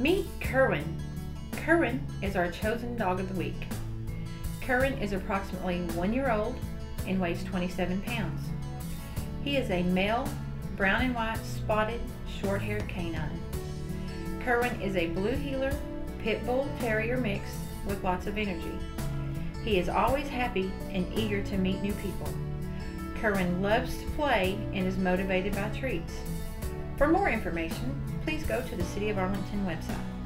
Meet Kerwin. Kerwin is our chosen dog of the week. Kerwin is approximately one year old and weighs 27 pounds. He is a male, brown and white, spotted, short haired canine. Kerwin is a blue heeler, pit bull terrier mix with lots of energy. He is always happy and eager to meet new people. Kerwin loves to play and is motivated by treats. For more information, please go to the City of Arlington website.